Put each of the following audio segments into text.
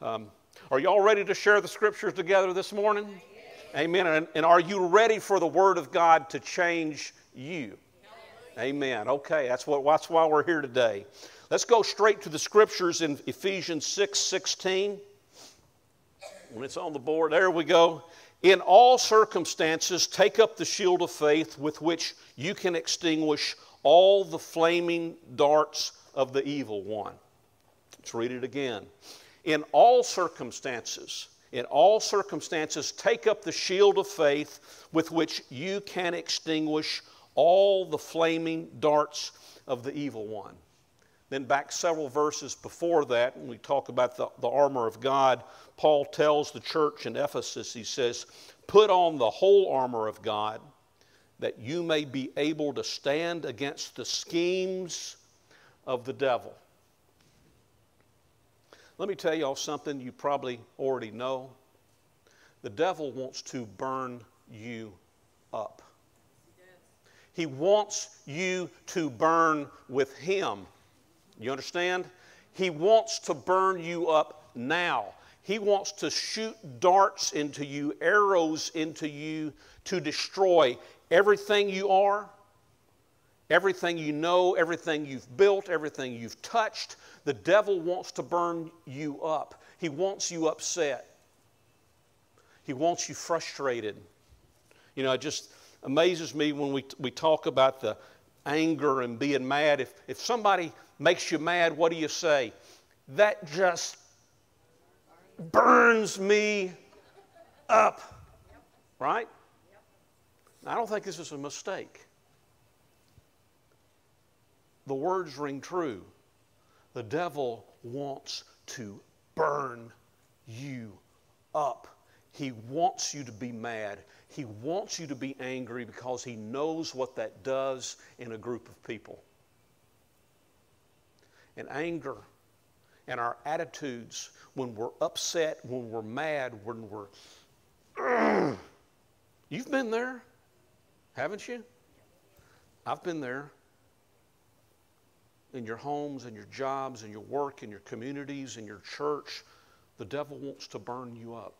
Um, are y'all ready to share the scriptures together this morning? Amen. And, and are you ready for the Word of God to change you? Amen. Okay, that's, what, that's why we're here today. Let's go straight to the scriptures in Ephesians 6 16. When it's on the board, there we go. In all circumstances, take up the shield of faith with which you can extinguish all the flaming darts of the evil one. Let's read it again. In all circumstances, in all circumstances, take up the shield of faith with which you can extinguish all the flaming darts of the evil one. Then, back several verses before that, when we talk about the, the armor of God, Paul tells the church in Ephesus, he says, Put on the whole armor of God that you may be able to stand against the schemes of the devil. Let me tell y'all something you probably already know. The devil wants to burn you up. He wants you to burn with him. You understand? He wants to burn you up now. He wants to shoot darts into you, arrows into you to destroy everything you are, everything you know, everything you've built, everything you've touched. The devil wants to burn you up. He wants you upset. He wants you frustrated. You know, it just amazes me when we, we talk about the anger and being mad. If, if somebody makes you mad, what do you say? That just burns me up. Right? I don't think this is a mistake. The words ring true. The devil wants to burn you up. He wants you to be mad. He wants you to be angry because he knows what that does in a group of people. And anger and our attitudes when we're upset, when we're mad, when we're. You've been there, haven't you? I've been there. In your homes, in your jobs, in your work, in your communities, in your church, the devil wants to burn you up.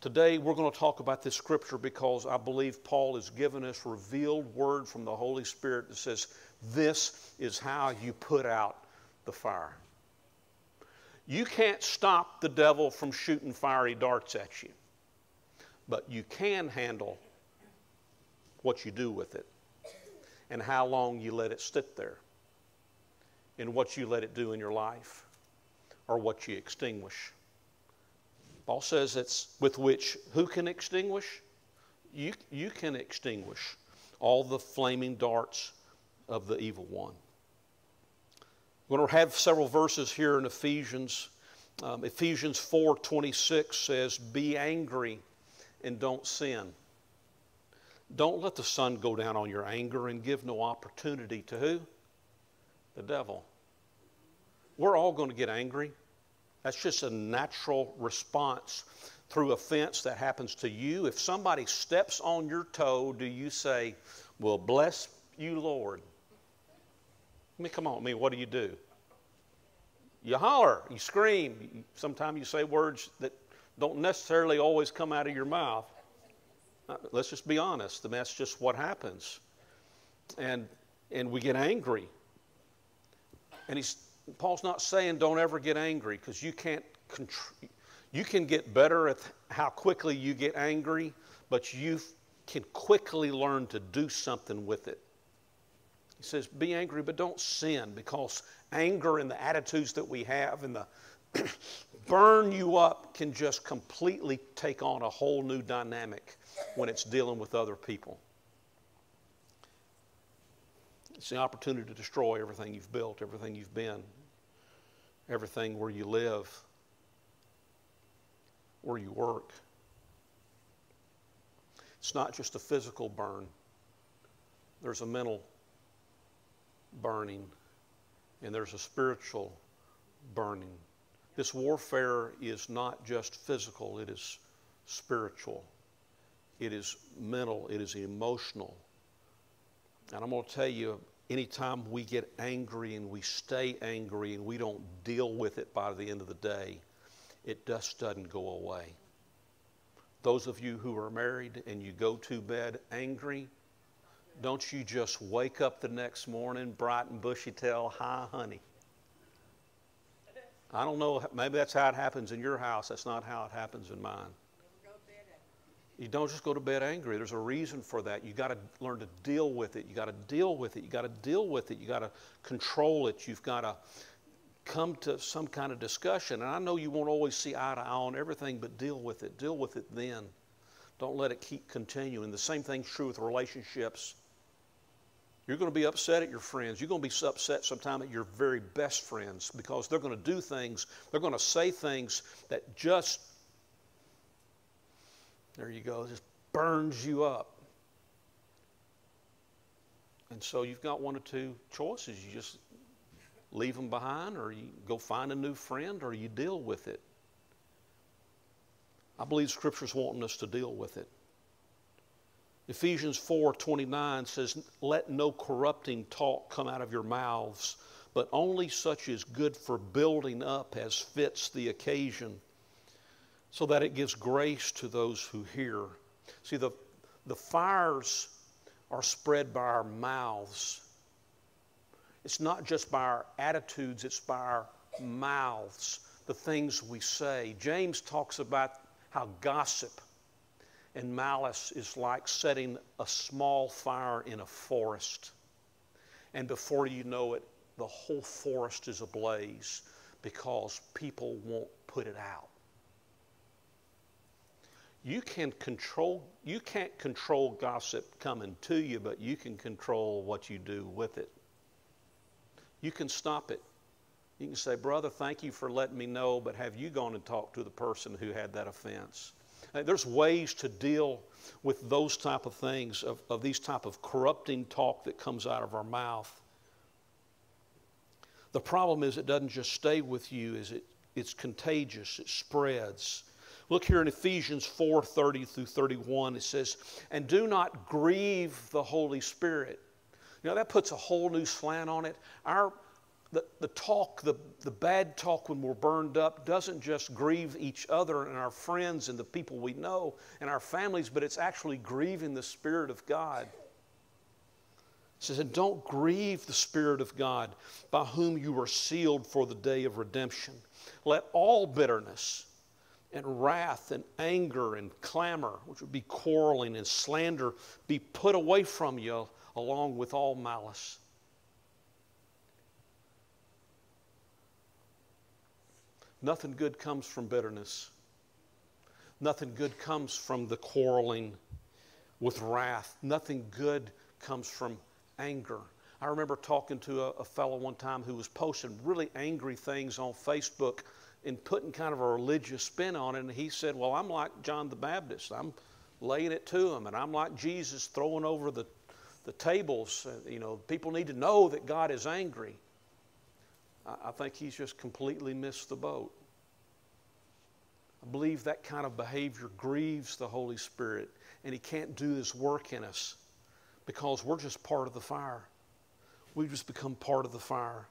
Today, we're going to talk about this scripture because I believe Paul has given us revealed word from the Holy Spirit that says, This is how you put out the fire. You can't stop the devil from shooting fiery darts at you, but you can handle what you do with it and how long you let it sit there and what you let it do in your life or what you extinguish. Paul says it's with which who can extinguish? You, you can extinguish all the flaming darts of the evil one. We're going to have several verses here in Ephesians. Um, Ephesians 4:26 says, "Be angry and don't sin." Don't let the sun go down on your anger and give no opportunity to who? The devil. We're all going to get angry. That's just a natural response through offense that happens to you. If somebody steps on your toe, do you say, Well, bless you, Lord? I mean, come on, I mean, what do you do? You holler, you scream. Sometimes you say words that don't necessarily always come out of your mouth. Uh, let's just be honest. Mean, that's just what happens. And, and we get angry. And he's, Paul's not saying don't ever get angry because you can't contr- you can get better at how quickly you get angry, but you can quickly learn to do something with it. He says, Be angry, but don't sin because anger and the attitudes that we have and the burn you up can just completely take on a whole new dynamic when it's dealing with other people. It's the opportunity to destroy everything you've built, everything you've been, everything where you live, where you work. It's not just a physical burn, there's a mental burning, and there's a spiritual burning. This warfare is not just physical, it is spiritual, it is mental, it is emotional. And I'm going to tell you anytime we get angry and we stay angry and we don't deal with it by the end of the day, it just doesn't go away. Those of you who are married and you go to bed angry, don't you just wake up the next morning bright and bushy tail, hi, honey. I don't know, maybe that's how it happens in your house. That's not how it happens in mine. You don't just go to bed angry. There's a reason for that. You got to learn to deal with it. You got to deal with it. You got to deal with it. You got to control it. You've got to come to some kind of discussion. And I know you won't always see eye to eye on everything, but deal with it. Deal with it then. Don't let it keep continuing. The same thing's true with relationships. You're going to be upset at your friends. You're going to be upset sometime at your very best friends because they're going to do things, they're going to say things that just, there you go, just burns you up. And so you've got one or two choices. You just leave them behind, or you go find a new friend, or you deal with it. I believe Scripture's wanting us to deal with it. Ephesians 4:29 says, "Let no corrupting talk come out of your mouths, but only such as good for building up as fits the occasion, so that it gives grace to those who hear." See, the, the fires are spread by our mouths. It's not just by our attitudes, it's by our mouths, the things we say. James talks about how gossip and malice is like setting a small fire in a forest. And before you know it, the whole forest is ablaze because people won't put it out. You can control you can't control gossip coming to you, but you can control what you do with it. You can stop it. You can say, Brother, thank you for letting me know, but have you gone and talked to the person who had that offense? There's ways to deal with those type of things, of, of these type of corrupting talk that comes out of our mouth. The problem is it doesn't just stay with you, is it, it's contagious, it spreads. Look here in Ephesians 4 30 through 31, it says, And do not grieve the Holy Spirit. You know, that puts a whole new slant on it. Our, the, the talk, the, the bad talk when we're burned up, doesn't just grieve each other and our friends and the people we know and our families, but it's actually grieving the Spirit of God. It says, and don't grieve the Spirit of God by whom you were sealed for the day of redemption. Let all bitterness and wrath and anger and clamor, which would be quarreling and slander, be put away from you along with all malice. Nothing good comes from bitterness. Nothing good comes from the quarreling with wrath. Nothing good comes from anger. I remember talking to a, a fellow one time who was posting really angry things on Facebook and putting kind of a religious spin on it. And he said, Well, I'm like John the Baptist. I'm laying it to him. And I'm like Jesus throwing over the, the tables. Uh, you know, people need to know that God is angry. I think he's just completely missed the boat. I believe that kind of behavior grieves the Holy Spirit, and he can't do his work in us because we're just part of the fire. We just become part of the fire.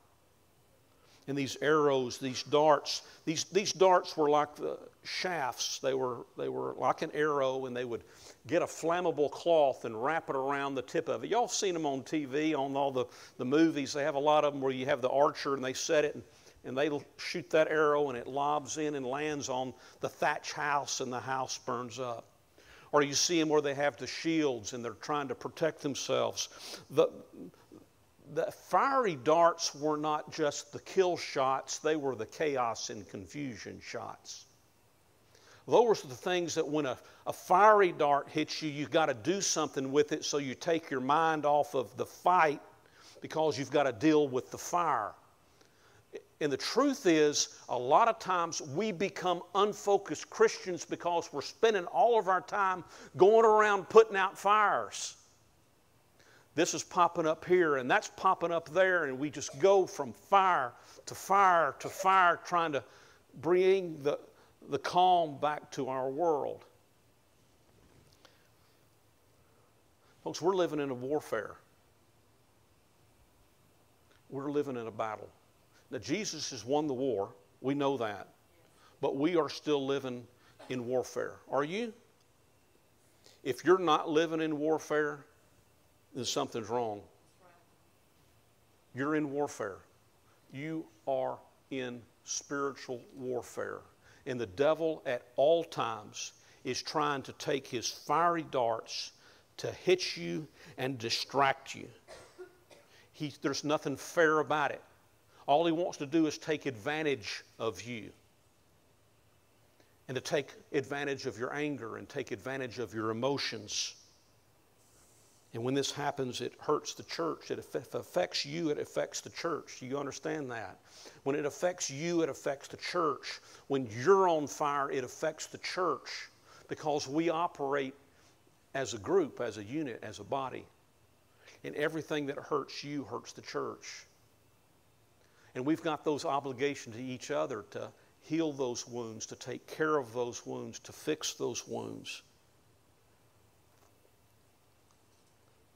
And these arrows, these darts, these, these darts were like the shafts. They were, they were like an arrow, and they would get a flammable cloth and wrap it around the tip of it. Y'all seen them on TV, on all the, the movies. They have a lot of them where you have the archer and they set it and, and they shoot that arrow and it lobs in and lands on the thatch house and the house burns up. Or you see them where they have the shields and they're trying to protect themselves. The, the fiery darts were not just the kill shots, they were the chaos and confusion shots. Those are the things that when a, a fiery dart hits you, you've got to do something with it so you take your mind off of the fight because you've got to deal with the fire. And the truth is, a lot of times we become unfocused Christians because we're spending all of our time going around putting out fires. This is popping up here and that's popping up there, and we just go from fire to fire to fire, trying to bring the, the calm back to our world. Folks, we're living in a warfare. we're living in a battle. Now, Jesus has won the war. We know that. But we are still living in warfare. Are you? If you're not living in warfare, then something's wrong. You're in warfare. You are in spiritual warfare. And the devil at all times is trying to take his fiery darts to hit you and distract you. He, there's nothing fair about it. All he wants to do is take advantage of you and to take advantage of your anger and take advantage of your emotions. And when this happens, it hurts the church. It affects you, it affects the church. You understand that? When it affects you, it affects the church. When you're on fire, it affects the church because we operate as a group, as a unit, as a body. And everything that hurts you hurts the church. And we've got those obligations to each other to heal those wounds, to take care of those wounds, to fix those wounds.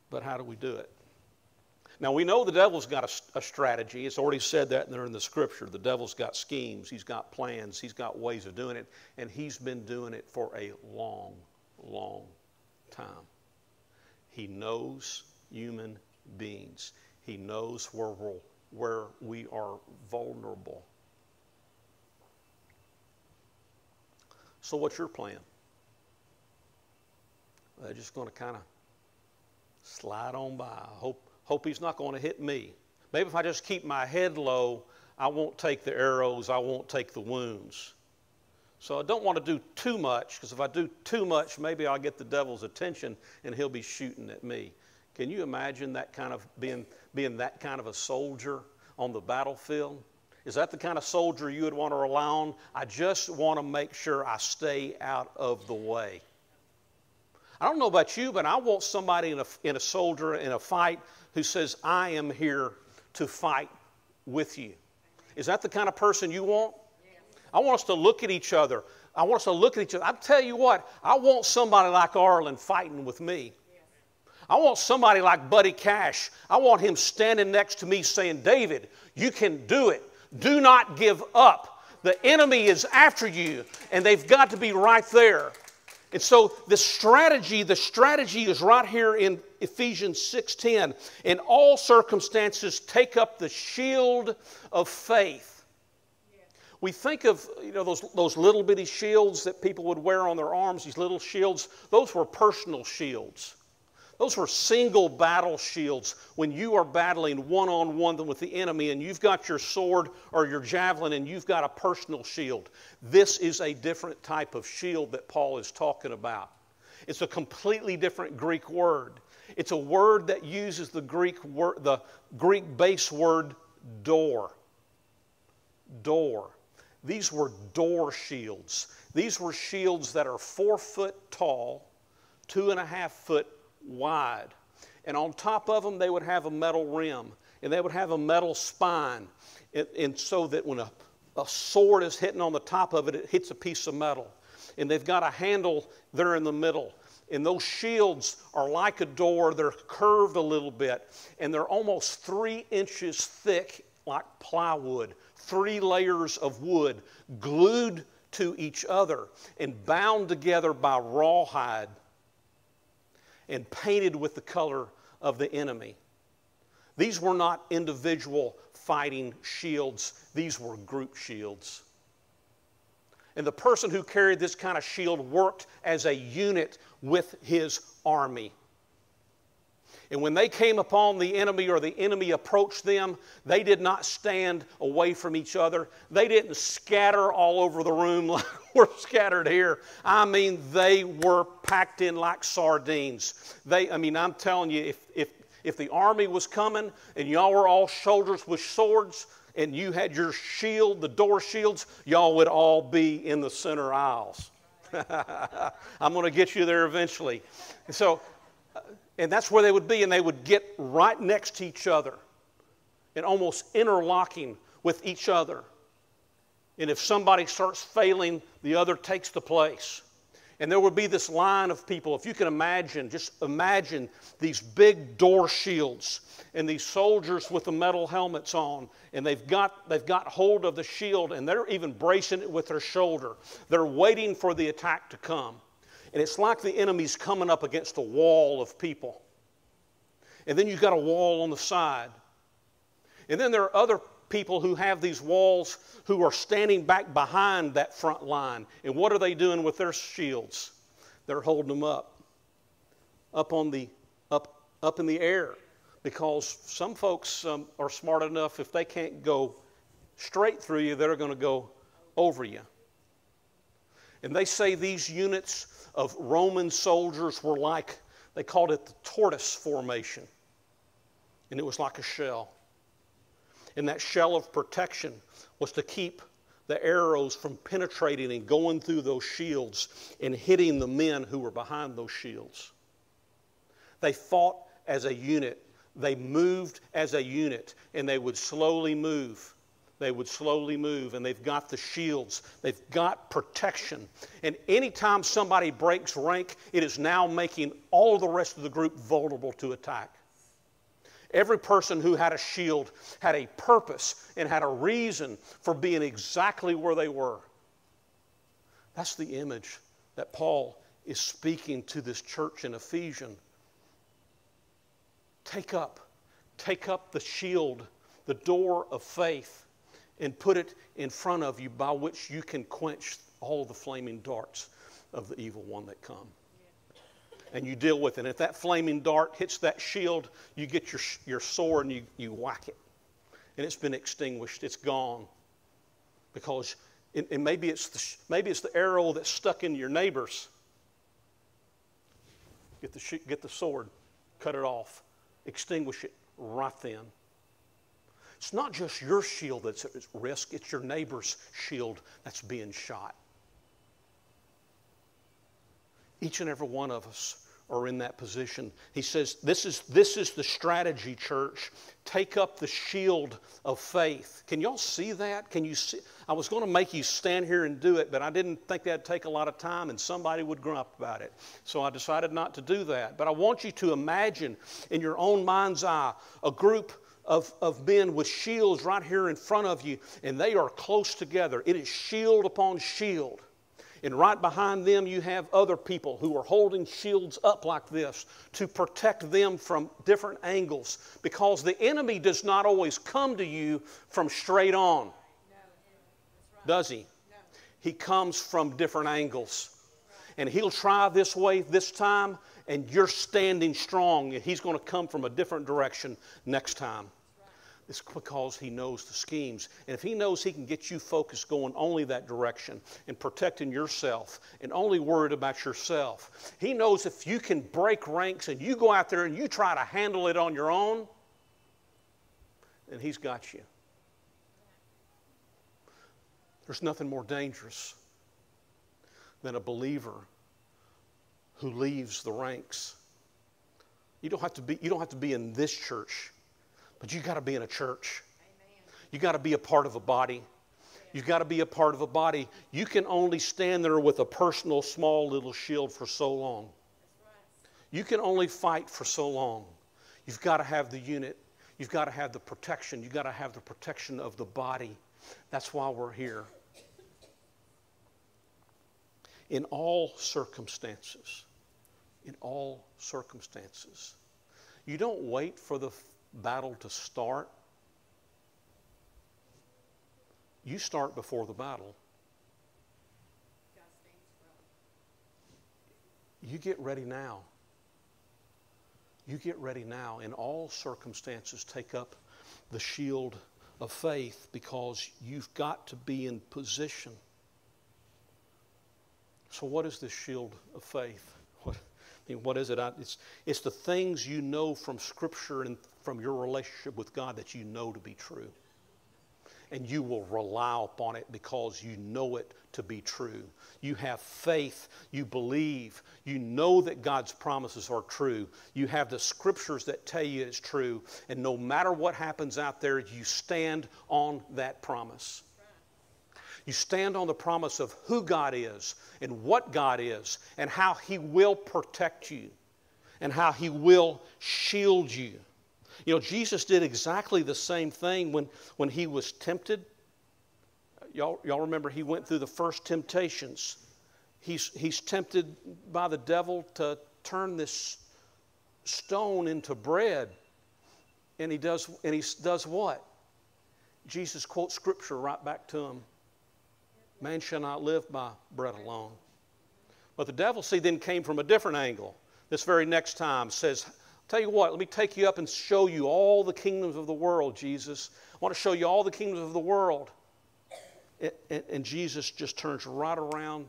But how do we do it? Now, we know the devil's got a, a, strategy. It's already said that there in the scripture. The devil's got schemes, he's got plans, he's got ways of doing it, and he's been doing it for a long, long time. He knows human beings, he knows where, we're, where we are vulnerable. So, what's your plan? They're just going to kind of slide on by. Hope, hope he's not going to hit me. Maybe if I just keep my head low, I won't take the arrows, I won't take the wounds. So I don't want to do too much because if I do too much, maybe I'll get the devil's attention and he'll be shooting at me. Can you imagine that kind of being, being that kind of a soldier on the battlefield? Is that the kind of soldier you would want to rely on? I just want to make sure I stay out of the way. I don't know about you, but I want somebody in a, in a soldier in a fight who says, I am here to fight with you. Is that the kind of person you want? I want us to look at each other. I want us to look at each other. I tell you what, I want somebody like Arlen fighting with me. I want somebody like Buddy Cash. I want him standing next to me saying, David, you can do it. Do not give up. The enemy is after you, and they've got to be right there. And so the strategy, the strategy is right here in Ephesians 6:10. In all circumstances, take up the shield of faith. We think of you know those, those little bitty shields that people would wear on their arms, these little shields, those were personal shields. Those were single battle shields when you are battling one on one with the enemy and you've got your sword or your javelin and you've got a personal shield. This is a different type of shield that Paul is talking about. It's a completely different Greek word. It's a word that uses the Greek word, the Greek base word door. Door. These were door shields. These were shields that are four foot tall, two and a half foot wide. And on top of them, they would have a metal rim and they would have a metal spine. And, and so that when a, a sword is hitting on the top of it, it hits a piece of metal. And they've got a handle there in the middle. And those shields are like a door, they're curved a little bit, and they're almost three inches thick, like plywood. Three layers of wood glued to each other and bound together by rawhide and painted with the color of the enemy. These were not individual fighting shields, these were group shields. And the person who carried this kind of shield worked as a unit with his army. And when they came upon the enemy or the enemy approached them, they did not stand away from each other. They didn't scatter all over the room like we're scattered here. I mean, they were packed in like sardines. They, I mean, I'm telling you, if, if, if the army was coming and y'all were all shoulders with swords and you had your shield, the door shields, y'all would all be in the center aisles. I'm going to get you there eventually. So, and that's where they would be, and they would get right next to each other and almost interlocking with each other. And if somebody starts failing, the other takes the place. And there would be this line of people, if you can imagine, just imagine these big door shields. and these soldiers with the metal helmets on, and they've got, they've got hold of the shield, and they're even bracing it with their shoulder. They're waiting for the attack to come. And it's like the enemy's coming up against a wall of people. And then you've got a wall on the side. And then there are other people who have these walls who are standing back behind that front line. And what are they doing with their shields? They're holding them up, up on the up up in the air, because some folks um, are smart enough if they can't go straight through you, they're going to go over you. And they say these units of Roman soldiers were like they called it the tortoise formation, and it was like a shell. And that shell of protection was to keep the arrows from penetrating and going through those shields and hitting the men who were behind those shields. They fought as a unit, they moved as a unit, and they would slowly move. They would slowly move, and they've got the shields. They've got protection. And anytime somebody breaks rank, it is now making all the rest of the group vulnerable to attack. Every person who had a shield had a purpose and had a reason for being exactly where they were. That's the image that Paul is speaking to this church in Ephesians. Take up, take up the shield, the door of faith, and put it in front of you by which you can quench all the flaming darts of the evil one that come and you deal with it. And if that flaming dart hits that shield, you get your, your sword and you, you whack it. And it's been extinguished, it's gone. Because it, maybe, it's the, maybe it's the arrow that's stuck in your neighbor's. Get the, get the sword, cut it off, extinguish it right then. It's not just your shield that's at risk, it's your neighbor's shield that's being shot. Each and every one of us are in that position. He says, This is, this is the strategy, church. Take up the shield of faith. Can y'all see that? Can you see? I was going to make you stand here and do it, but I didn't think that'd take a lot of time and somebody would grump about it. So I decided not to do that. But I want you to imagine in your own mind's eye a group of, of men with shields right here in front of you, and they are close together. It is shield upon shield. And right behind them, you have other people who are holding shields up like this to protect them from different angles because the enemy does not always come to you from straight on, does he? He comes from different angles. And he'll try this way this time, and you're standing strong, and he's going to come from a different direction next time. It's because he knows the schemes. And if he knows he can get you focused going only that direction and protecting yourself and only worried about yourself, he knows if you can break ranks and you go out there and you try to handle it on your own, then he's got you. There's nothing more dangerous than a believer who leaves the ranks. You don't have to be, you don't have to be in this church but you got to be in a church. You got to be a part of a body. You've got to be a part of a body. You can only stand there with a personal, small little shield for so long. You can only fight for so long. You've got to have the unit. You've got to have the protection. You've got to have the protection of the body. That's why we're here. In all circumstances, in all circumstances, you don't wait for the battle to start, you start before the battle. You get ready now. You get ready now. In all circumstances, take up the shield of faith because you've got to be in position. So, what is this shield of faith? What, I mean, what is it? I, it's, it's the things you know from Scripture and from your relationship with God that you know to be true. And you will rely upon it because you know it to be true. You have faith, you believe, you know that God's promises are true. You have the scriptures that tell you it's true. And no matter what happens out there, you stand on that promise. You stand on the promise of who God is and what God is and how He will protect you and how He will shield you. You know, Jesus did exactly the same thing when, when he was tempted. Y'all, y'all remember he went through the first temptations. He's, he's tempted by the devil to turn this stone into bread. And he does, and he does what? Jesus quotes scripture right back to him. Man shall not live by bread alone. But the devil, see, then came from a different angle. This very next time says, Tell you what, let me take you up and show you all the kingdoms of the world, Jesus. I want to show you all the kingdoms of the world. And, Jesus just turns right around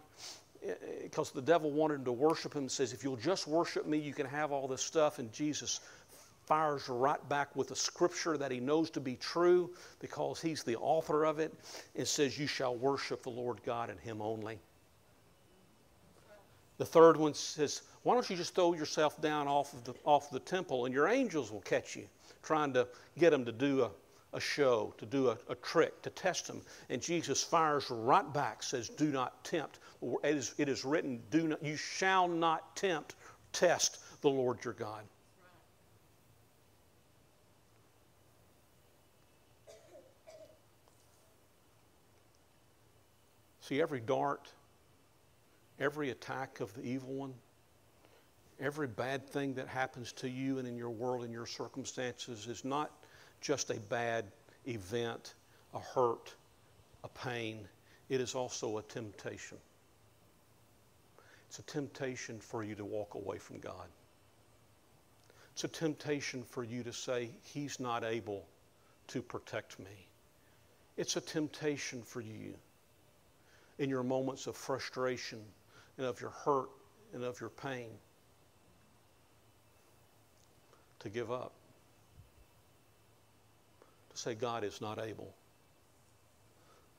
eh, eh, because the devil wanted him to worship him and says, If you'll just worship me, you can have all this stuff. And Jesus fires right back with a scripture that he knows to be true because he's the author of it and says, You shall worship the Lord God and him only. The third one says, Why don't you just throw yourself down off of the, off the temple and your angels will catch you, trying to get them to do a, a show, to do a, a trick, to test them. And Jesus fires right back, says, Do not tempt. It is, it is written, Do not, You shall not tempt, test the Lord your God. See, every dart, every attack of the evil one, every bad thing that happens to you and in your world and your circumstances is not just a bad event, a hurt, a pain. It is also a temptation. It's a temptation for you to walk away from God. It's a temptation for you to say, He's not able to protect me. It's a temptation for you in your moments of frustration and of your hurt and of your pain to give up to say God is not able.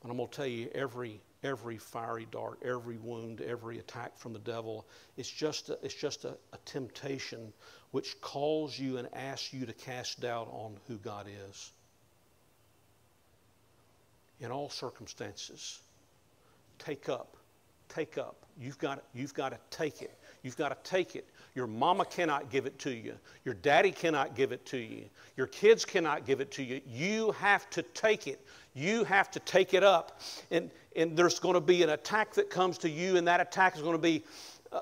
But I'm going to tell you every every fiery dart, every wound, every attack from the devil, it's just a, it's just a, a temptation which calls you and asks you to cast doubt on who God is. In all circumstances, take up, take up. You've got, you've got to take it. You've got to take it. Your mama cannot give it to you. Your daddy cannot give it to you. Your kids cannot give it to you. You have to take it. You have to take it up. And, and there's going to be an attack that comes to you, and that attack is going to be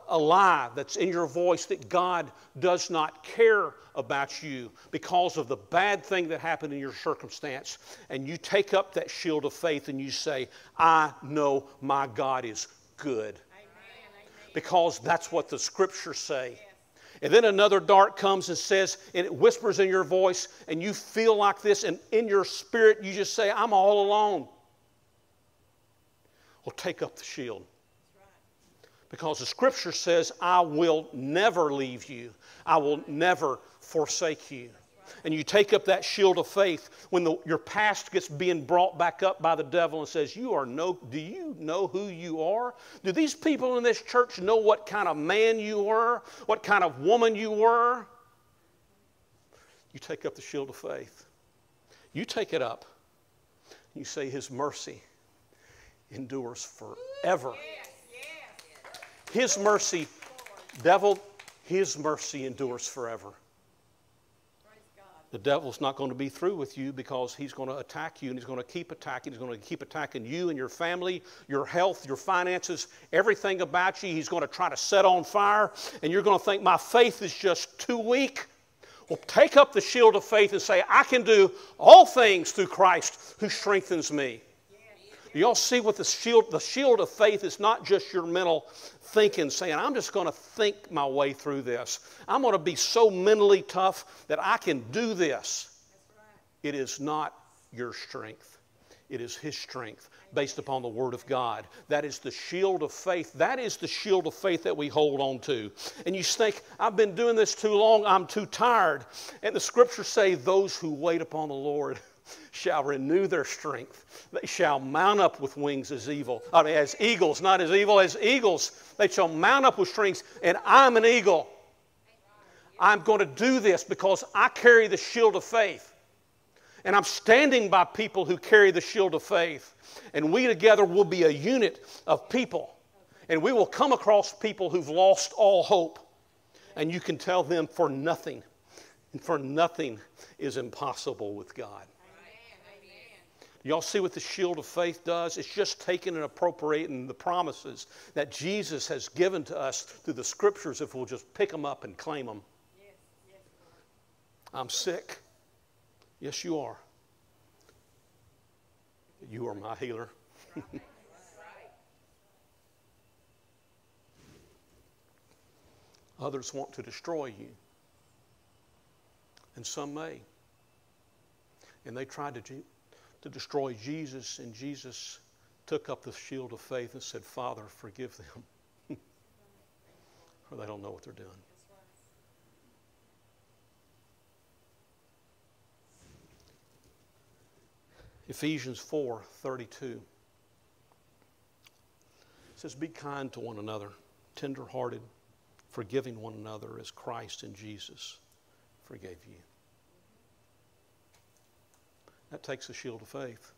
a lie that's in your voice that God does not care about you because of the bad thing that happened in your circumstance. And you take up that shield of faith and you say, I know my God is good because that's what the scriptures say. And then another dart comes and says, and it whispers in your voice, and you feel like this, and in your spirit, you just say, I'm all alone. Well, take up the shield. Because the scripture says, I will never leave you, I will never forsake you and you take up that shield of faith when the, your past gets being brought back up by the devil and says, You are no, do you know who you are? Do these people in this church know what kind of man you were? What kind of woman you were? You take up the shield of faith. You take it up. You say, His mercy endures forever. His mercy, devil, His mercy endures forever the devil's not going to be through with you because he's going to attack you and he's going to keep attacking. He's going to keep attacking you and your family, your health, your finances, everything about you. He's going to try to set on fire, and you're going to think, My faith is just too weak. Well, take up the shield of faith and say, I can do all things through Christ who strengthens me. Y'all see what the shield, the shield of faith is not just your mental thinking, saying, I'm just going to think my way through this. I'm going to be so mentally tough that I can do this. It is not your strength, it is His strength based upon the Word of God. That is the shield of faith. That is the shield of faith that we hold on to. And you think, I've been doing this too long, I'm too tired. And the scriptures say, Those who wait upon the Lord shall renew their strength. They shall mount up with wings as evil, I mean, as eagles, not as evil as eagles. They shall mount up with strength, and I'm an eagle. I'm going to do this because I carry the shield of faith. And I'm standing by people who carry the shield of faith. And we together will be a unit of people. And we will come across people who've lost all hope. And you can tell them for nothing And for nothing is impossible with God. Y'all see what the shield of faith does? It's just taking and appropriating the promises that Jesus has given to us through the scriptures if we'll just pick them up and claim them. Yes, yes, I'm sick. Yes, you are. You are my healer. Others want to destroy you, and some may. And they tried to to destroy Jesus, and Jesus took up the shield of faith and said, Father, forgive them. or they don't know what they're doing. Ephesians 4 32 says, Be kind to one another, tenderhearted, forgiving one another as Christ and Jesus forgave you. That takes a shield of faith.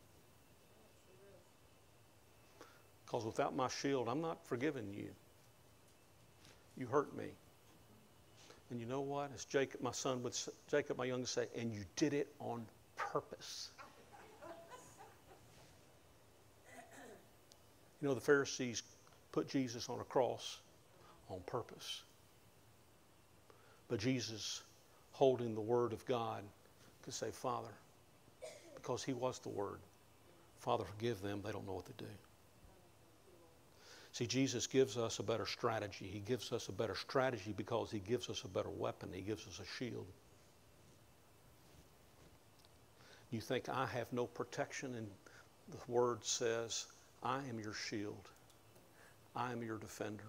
Because without my shield, I'm not forgiving you. You hurt me. And you know what? As Jacob, my son would, Jacob, my youngest, say, and you did it on purpose. You know, the Pharisees put Jesus on a cross on purpose. But Jesus, holding the Word of God, could say, Father, because he was the Word. Father, forgive them. They don't know what to do. See, Jesus gives us a better strategy. He gives us a better strategy because He gives us a better weapon. He gives us a shield. You think I have no protection, and the Word says, I am your shield. I am your defender.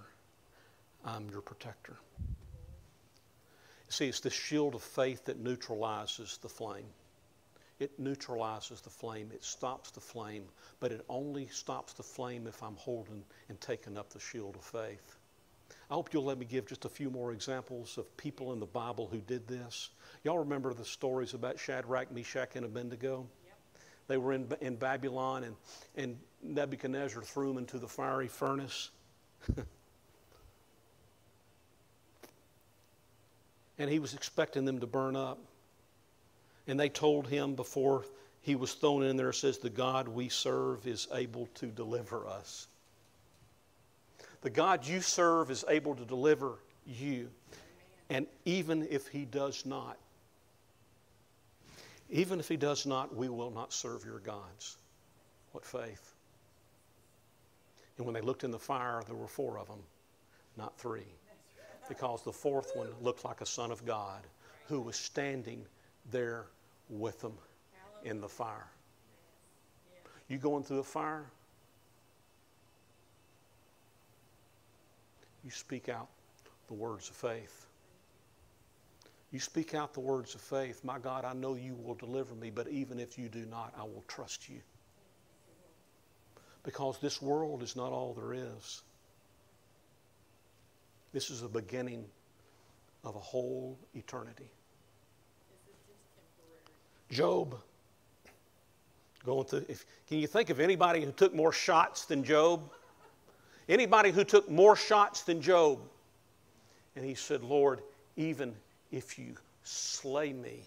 I'm your protector. See, it's this shield of faith that neutralizes the flame it neutralizes the flame, it stops the flame, but it only stops the flame if I'm holding and taking up the shield of faith. I hope you'll let me give just a few more examples of people in the Bible who did this. Y'all remember the stories about Shadrach, Meshach, and Abednego? Yep. They were in, in Babylon, and, and Nebuchadnezzar threw them into the fiery furnace. and he was expecting them to burn up. And they told him before he was thrown in there, says, The God we serve is able to deliver us. The God you serve is able to deliver you. And even if he does not, even if he does not, we will not serve your gods. What faith? And when they looked in the fire, there were four of them, not three. Because the fourth one looked like a son of God who was standing there with them in the fire. You going through a fire? You speak out the words of faith. You speak out the words of faith. My God, I know you will deliver me, but even if you do not, I will trust you. Because this world is not all there is. This is the beginning of a whole eternity. Job. Going through, if, can you think of anybody who took more shots than Job? Anybody who took more shots than Job? And he said, Lord, even if you slay me,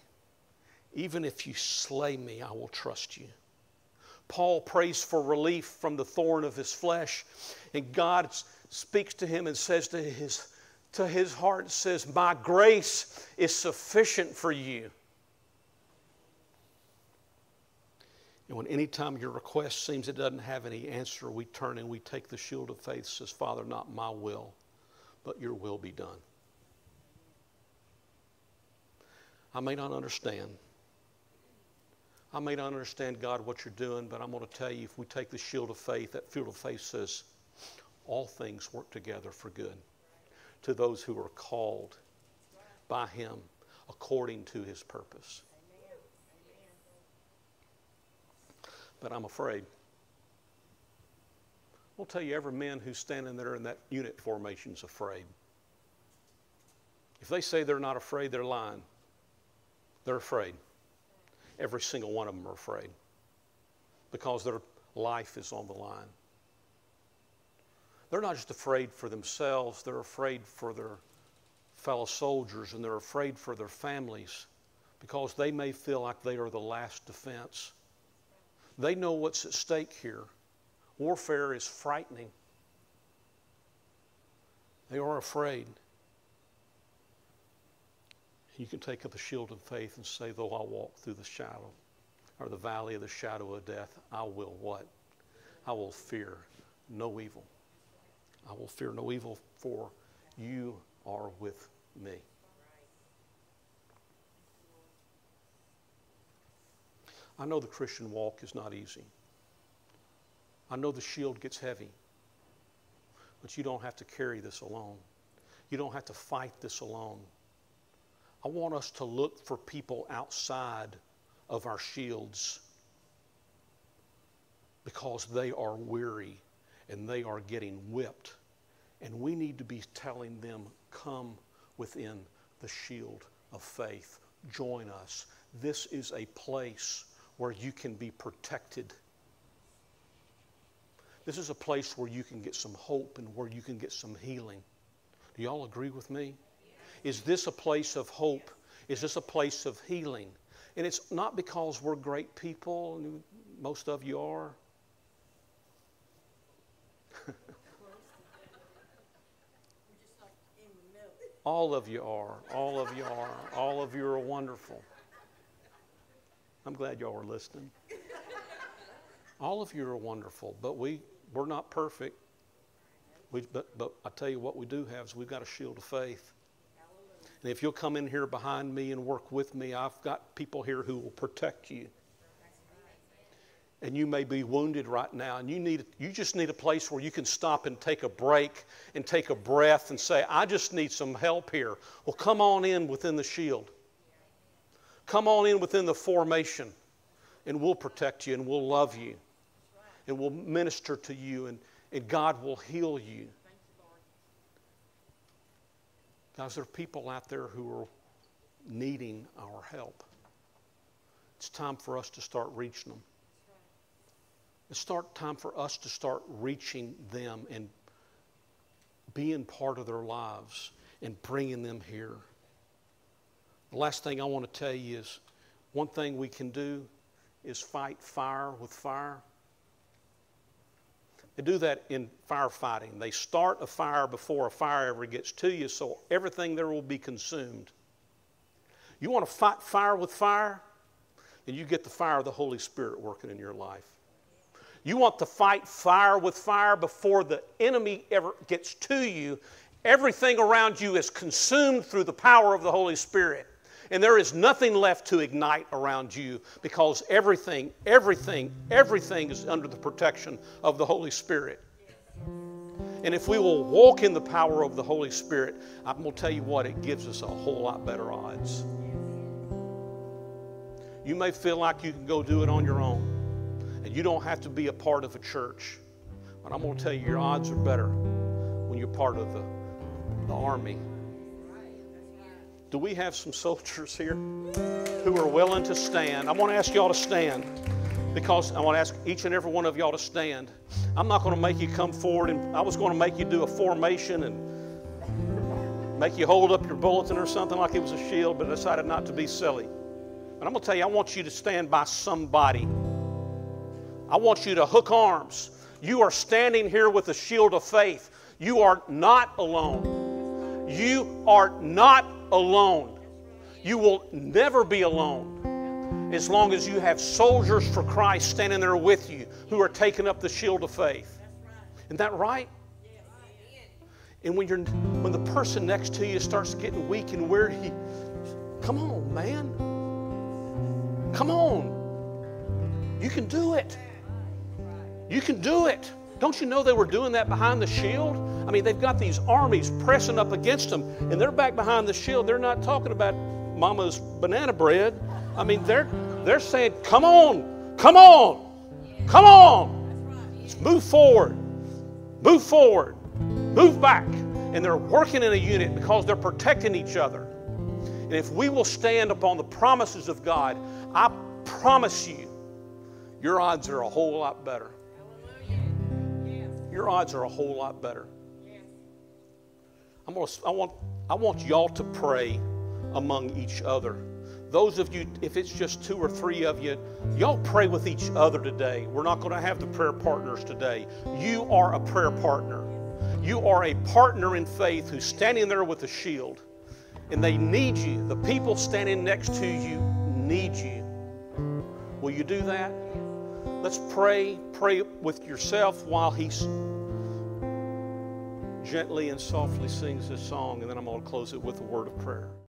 even if you slay me, I will trust you. Paul prays for relief from the thorn of his flesh, and God speaks to him and says to his, to his heart, says, My grace is sufficient for you. And when any time your request seems it doesn't have any answer, we turn and we take the shield of faith, says, Father, not my will, but your will be done. I may not understand. I may not understand, God, what you're doing, but I'm going to tell you if we take the shield of faith, that shield of faith says, all things work together for good to those who are called by Him according to His purpose. But I'm afraid. I'll tell you, every man who's standing there in that unit formation is afraid. If they say they're not afraid, they're lying. They're afraid. Every single one of them are afraid because their life is on the line. They're not just afraid for themselves, they're afraid for their fellow soldiers and they're afraid for their families because they may feel like they are the last defense. They know what's at stake here. Warfare is frightening. They are afraid. You can take up the shield of faith and say, though I walk through the shadow or the valley of the shadow of death, I will what? I will fear no evil. I will fear no evil, for you are with me. I know the Christian walk is not easy. I know the shield gets heavy. But you don't have to carry this alone. You don't have to fight this alone. I want us to look for people outside of our shields because they are weary and they are getting whipped. And we need to be telling them, come within the shield of faith. Join us. This is a place where you can be protected. This is a place where you can get some hope and where you can get some healing. Do y'all agree with me? Is this a place of hope? Is this a place of healing? And it's not because we're great people, most of you are. All of you are. All of you are. All of you are wonderful. I'm glad y'all are listening. All of you are wonderful, but we, we're not perfect. We, but, but I tell you what we do have is we've got a shield of faith. And if you'll come in here behind me and work with me, I've got people here who will protect you. And you may be wounded right now, and you, need, you just need a place where you can stop and take a break and take a breath and say, I just need some help here. Well, come on in within the shield. Come on in within the formation, and we'll protect you and we'll love you and we'll minister to you, and, and God will heal you. Guys, there are people out there who are needing our help. It's time for us to start reaching them. It's start time for us to start reaching them and being part of their lives and bringing them here. The last thing I want to tell you is one thing we can do is fight fire with fire. They do that in firefighting. They start a fire before a fire ever gets to you, so everything there will be consumed. You want to fight fire with fire? Then you get the fire of the Holy Spirit working in your life. You want to fight fire with fire before the enemy ever gets to you. Everything around you is consumed through the power of the Holy Spirit. And there is nothing left to ignite around you because everything, everything, everything is under the protection of the Holy Spirit. And if we will walk in the power of the Holy Spirit, I'm going to tell you what, it gives us a whole lot better odds. You may feel like you can go do it on your own, and you don't have to be a part of a church. But I'm going to tell you, your odds are better when you're part of the, the army do we have some soldiers here who are willing to stand? I want to ask y'all to stand because I want to ask each and every one of y'all to stand. I'm not going to make you come forward, and I was going to make you do a formation and make you hold up your bulletin or something like it was a shield, but I decided not to be silly. But I'm going to tell you, I want you to stand by somebody. I want you to hook arms. You are standing here with a shield of faith. You are not alone. You are not alone. You will never be alone as long as you have soldiers for Christ standing there with you who are taking up the shield of faith. Isn't that right? And when you're when the person next to you starts getting weak and weary, come on, man. Come on. You can do it. You can do it. Don't you know they were doing that behind the shield? I mean, they've got these armies pressing up against them, and they're back behind the shield. They're not talking about mama's banana bread. I mean, they're, they're saying, come on, come on, come on. Let's move forward, move forward, move back. And they're working in a unit because they're protecting each other. And if we will stand upon the promises of God, I promise you, your odds are a whole lot better your odds are a whole lot better. I'm gonna, I want I want y'all to pray among each other. Those of you, if it's just two or three of you, y'all pray with each other today. We're not going to have the prayer partners today. You are a prayer partner. You are a partner in faith who's standing there with a shield, and they need you. The people standing next to you need you. Will you do that? Let's pray. Pray with yourself while he gently and softly sings this song, and then I'm going to close it with a word of prayer.